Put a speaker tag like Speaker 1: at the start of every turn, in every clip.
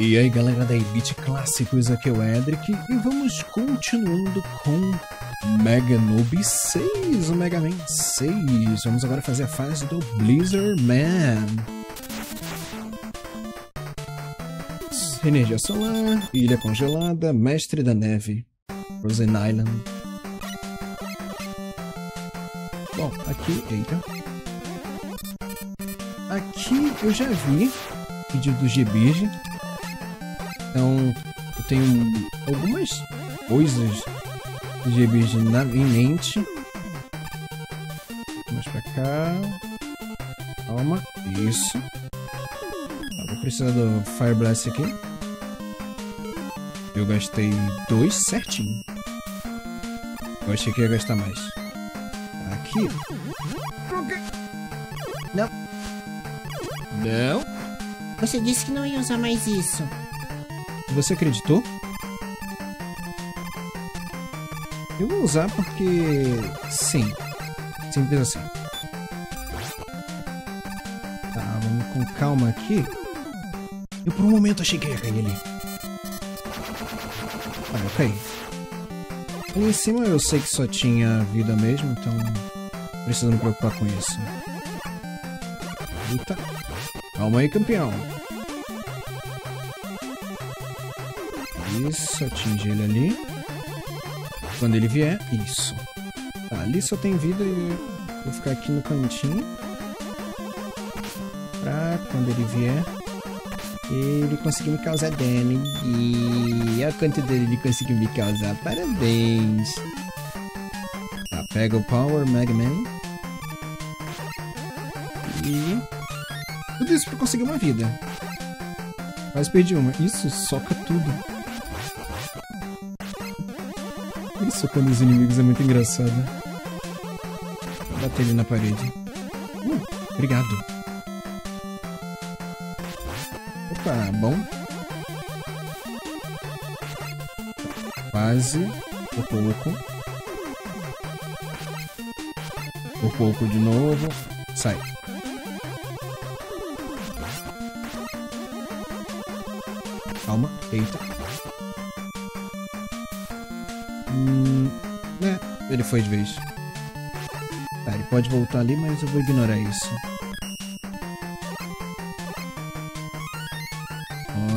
Speaker 1: E aí galera da Elite Clássicos, aqui é o Edric e vamos continuando com Mega Noob 6, o Mega Man 6. Vamos agora fazer a fase do Blizzard Man. Energia solar, ilha congelada, mestre da neve, Frozen Island. Bom, aqui, eita. Aqui eu já vi vídeo do GBirge então, eu tenho algumas coisas de na, em mente. Vamos pra cá. Calma. Isso. Tá, vou precisar do Fire Blast aqui. Eu gastei dois certinho. Eu achei que ia gastar mais. Aqui. Não. Não.
Speaker 2: Você disse que não ia usar mais isso.
Speaker 1: Você acreditou? Eu vou usar porque... Sim. Simples assim. Tá, vamos com calma aqui. Eu por um momento achei que ia cair ali. Ah, eu caí. Ali em cima eu sei que só tinha vida mesmo, então... Preciso me preocupar com isso. Eita. Calma aí, campeão. Isso, atinge ele ali. Quando ele vier, isso. Tá, ali só tem vida e vou ficar aqui no cantinho. Pra quando ele vier, ele conseguir me causar dano. E a quanto dele ele conseguiu me causar. Parabéns! Tá, pega o Power Mega Man. E... Tudo isso pra conseguir uma vida. Quase perdi uma. Isso, soca tudo. Socando os inimigos é muito engraçado. Bater ele na parede. Uh, obrigado. Opa, bom. Quase. Por pouco. Por pouco de novo. Sai. Calma. Eita. Ele foi de vez. Tá, ele pode voltar ali, mas eu vou ignorar isso.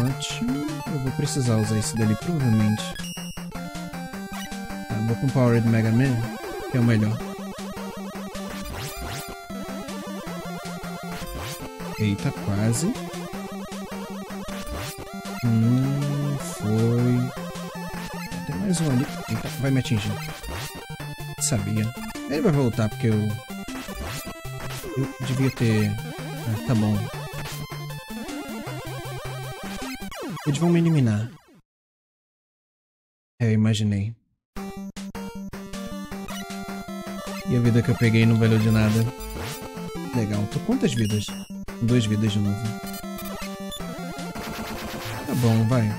Speaker 1: Ótimo. Eu vou precisar usar isso dali, provavelmente. Tá, vou com o Powered Mega Man, que é o melhor. Eita, quase. Hum, foi... Tem mais um ali. Vai me atingir sabia. Ele vai voltar porque eu... Eu devia ter... Ah, tá bom. Eles vão me eliminar. É, eu imaginei. E a vida que eu peguei não valeu de nada. Legal. Tô quantas vidas? Duas vidas de novo. Tá bom, vai.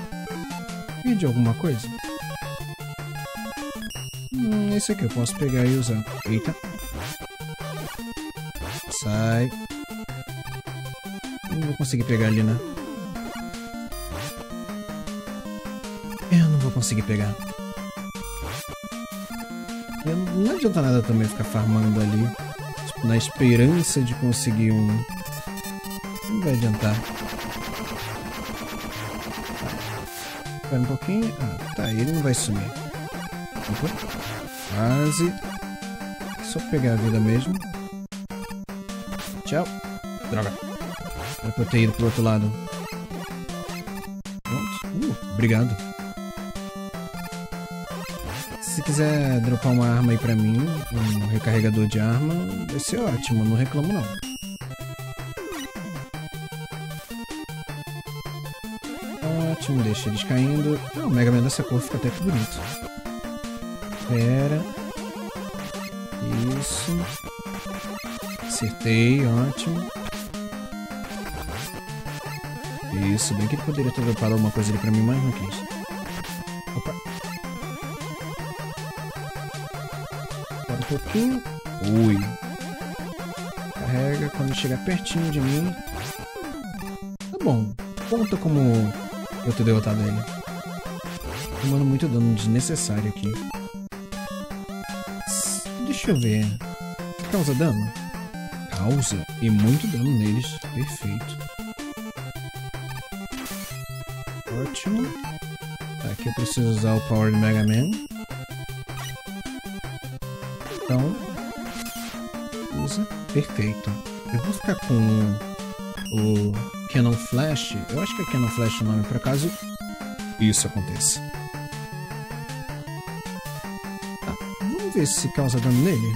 Speaker 1: Pede alguma coisa? Hum, esse aqui eu posso pegar e usar. Eita. Sai. Não vou conseguir pegar ali, né? Eu não vou conseguir pegar. Eu, não adianta nada também ficar farmando ali. Tipo, na esperança de conseguir um... Não vai adiantar. Espera um pouquinho. Ah, tá. Ele não vai sumir. Opa. Quase. Só pegar a vida mesmo. Tchau. Droga. Era pra eu ter ido pro outro lado. Pronto. Uh, obrigado. Se quiser dropar uma arma aí pra mim, um recarregador de arma, vai ser ótimo, não reclamo não. Ótimo, deixa eles caindo. Ah, o Mega Man dessa cor fica até que bonito. Espera. Isso. Acertei, ótimo. Isso, bem que ele poderia ter dropado alguma coisa ali pra mim, mas não quis. Opa. Espera um pouquinho. Ui. Carrega quando chegar pertinho de mim. Tá bom. Conta como eu ter derrotado ele. Tomando muito dano desnecessário aqui. Deixa eu ver. Causa dano? Causa. E muito dano neles. Perfeito. Ótimo. Tá, aqui eu preciso usar o Power do Mega Man. Então. Usa. Perfeito. Eu vou ficar com o Canon Flash. Eu acho que é Canon Flash o nome, por acaso isso aconteça. Vamos ver se causa dano nele.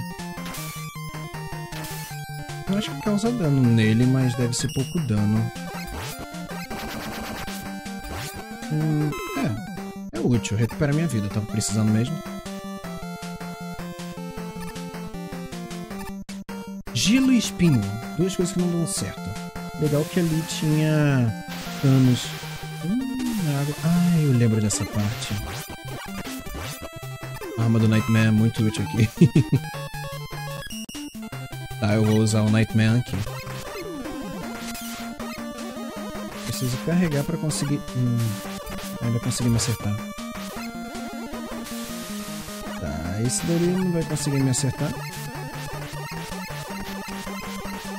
Speaker 1: Eu acho que causa dano nele, mas deve ser pouco dano. Hum, é, é útil, recupera minha vida, tava precisando mesmo. Gelo e espinho, duas coisas que não dão certo. Legal que ali tinha anos. Hum, água. Ah, eu lembro dessa parte. Arma do Nightmare é muito útil aqui. tá, eu vou usar o Nightmare aqui. Preciso carregar pra conseguir... Hum, ainda conseguir me acertar. Tá, esse dali não vai conseguir me acertar.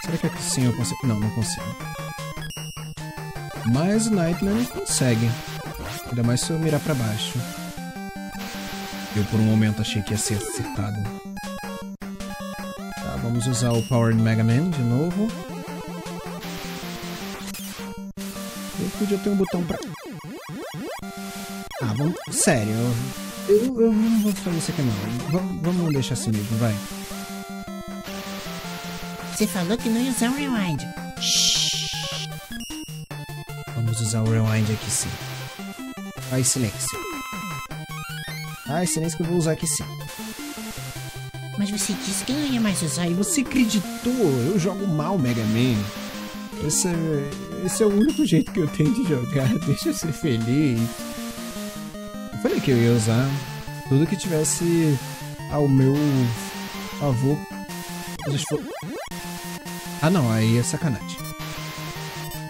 Speaker 1: Será que assim eu consigo? Não, não consigo. Mas o Nightmare não consegue. Ainda mais se eu mirar pra baixo. Eu por um momento achei que ia ser acertado. Tá, vamos usar o Power Mega Man de novo. Eu podia ter um botão pra... Ah, vamos... Sério, eu, eu, não vou fazer isso aqui não. Vamos, vamos deixar assim mesmo, vai.
Speaker 2: Você falou que não ia usar o rewind.
Speaker 1: Shhh. Vamos usar o rewind aqui sim. Ai, silêncio. Ai, silêncio que eu vou usar aqui sim.
Speaker 2: Mas você disse que não ia mais usar.
Speaker 1: E você acreditou? Eu jogo mal Mega Man. Esse é, esse é o único jeito que eu tenho de jogar. Deixa eu ser feliz. Eu falei que eu ia usar tudo que tivesse ao meu favor. Ah não, aí é sacanagem.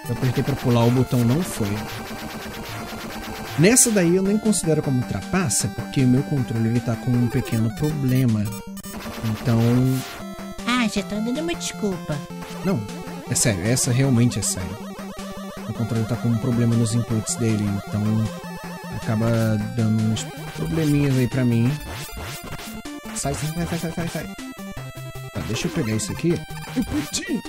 Speaker 1: Eu apertei pra pular, o botão não foi. Nessa daí eu nem considero como trapaça, porque o meu controle ele tá com um pequeno problema. Então...
Speaker 2: Ah, já tá dando uma desculpa.
Speaker 1: Não, é sério, essa realmente é sério. O controle tá com um problema nos inputs dele, então acaba dando uns probleminhas aí pra mim. Sai, sai, sai, sai, sai, sai. Tá, deixa eu pegar isso aqui. Eu pudim!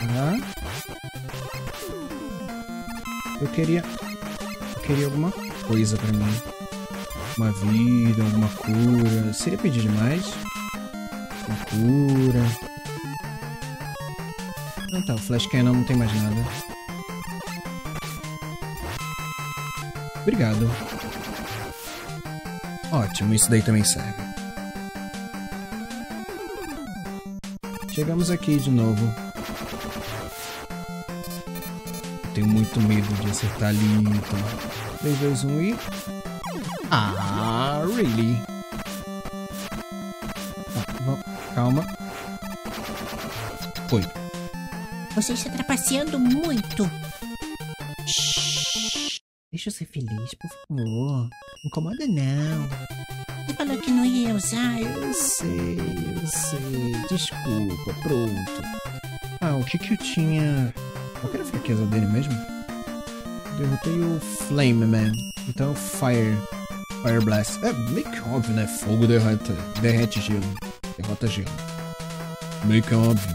Speaker 1: Ah. Eu queria... Eu queria alguma coisa pra mim. Uma vida, alguma cura. Seria pedir demais? Uma cura. Não tá, o Flash Cannon não tem mais nada. Obrigado. Ótimo, isso daí também serve. Chegamos aqui de novo. Tenho muito medo de acertar ali, então... 3, 2, 1 e... Ah, really? Tá, calma. Foi.
Speaker 2: Você está trapaceando muito. Shhh. Deixa eu ser feliz, por favor. Não incomoda não. Você falou que não ia usar.
Speaker 1: Eu sei, eu sei. Desculpa, pronto. Ah, o que que eu tinha... Qual era a fraqueza dele mesmo? Derrotei o Flame Man. Então Fire. Fire Blast. É meio que óbvio, né? Fogo derrota, derrete gelo. Derrota gelo. Meio que óbvio.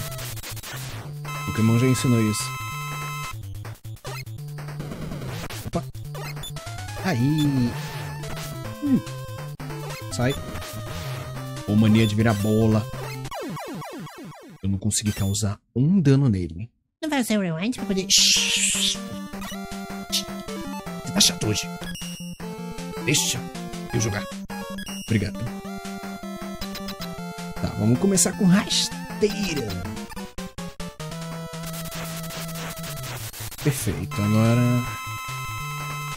Speaker 1: Pokémon já ensinou isso. Opa. Aí. Hum. Sai. Ou mania de virar bola. Eu não consegui causar um dano nele.
Speaker 2: Não vai usar o rewind pra poder.
Speaker 1: Tá chato hoje. Deixa eu jogar. Obrigado. Tá, vamos começar com rasteira. Perfeito, agora...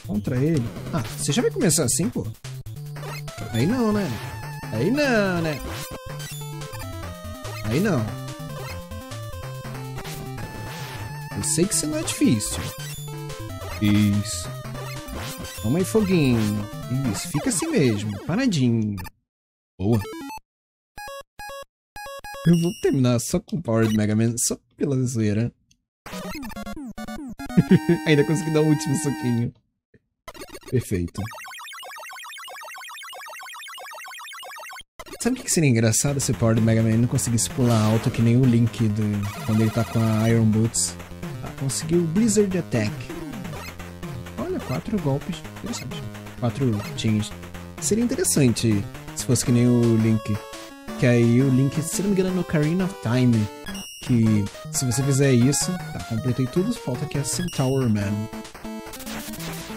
Speaker 1: Contra ele... Ah, você já vai começar assim, pô? Aí não, né? Aí não, né? Aí não. Eu sei que isso não é difícil. Isso. Toma aí, foguinho. Isso, fica assim mesmo, paradinho. Boa. Eu vou terminar só com o Power do Mega Man, só pela zoeira. Ainda consegui dar o último soquinho. Perfeito. Sabe o que seria engraçado se o Power do Mega Man não conseguisse pular alto que nem o Link do, quando ele tá com a Iron Boots? Conseguiu Blizzard Attack. Olha, quatro golpes. Interessante. Quatro chains. Seria interessante se fosse que nem o Link. Que aí o Link, se não me engano, no Ocarina of Time. Que se você fizer isso, tá, completei tudo, falta aqui a Centaur Man.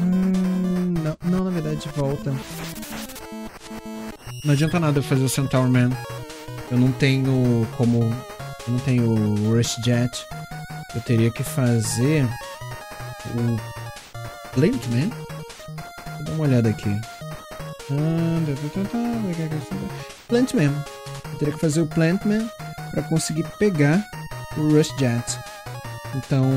Speaker 1: Hum, não, não, na verdade, volta. Não adianta nada eu fazer o Centaur Man. Eu não tenho como... Eu não tenho Rush Jet. Eu teria que fazer o Plant Man. Vou dar uma olhada aqui. Plant Man. Eu teria que fazer o Plant Man para conseguir pegar o Rush Jet. Então,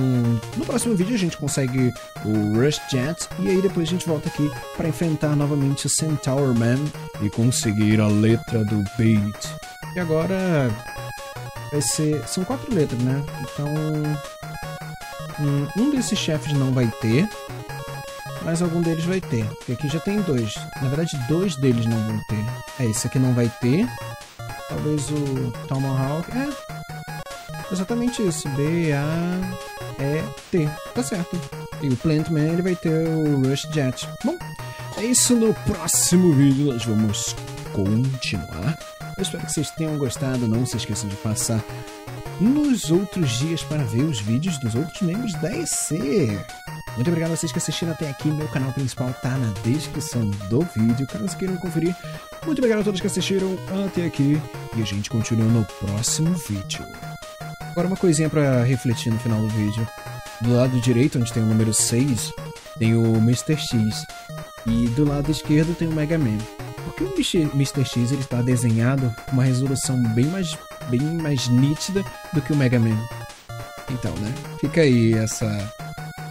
Speaker 1: no próximo vídeo a gente consegue o Rush Jet e aí depois a gente volta aqui para enfrentar novamente o Centaur Man e conseguir a letra do beat. E agora vai ser. São quatro letras, né? Então. Um desses chefes não vai ter, mas algum deles vai ter. Porque aqui já tem dois. Na verdade, dois deles não vão ter. É, esse aqui não vai ter. Talvez o Tomahawk. É, exatamente isso. B-A-E-T. Tá certo. E o Plantman ele vai ter o Rush Jet. Bom, é isso no próximo vídeo. Nós vamos continuar. Eu espero que vocês tenham gostado. Não se esqueçam de passar nos outros dias para ver os vídeos dos outros membros da EC. Muito obrigado a vocês que assistiram até aqui. Meu canal principal tá na descrição do vídeo, caso queiram conferir. Muito obrigado a todos que assistiram até aqui. E a gente continua no próximo vídeo. Agora uma coisinha para refletir no final do vídeo. Do lado direito, onde tem o número 6, tem o Mr. X. E do lado esquerdo tem o Mega Man. Porque o Mr. X ele está desenhado com uma resolução bem mais, bem mais nítida do que o Mega Man. Então, né? Fica aí essa,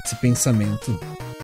Speaker 1: esse pensamento.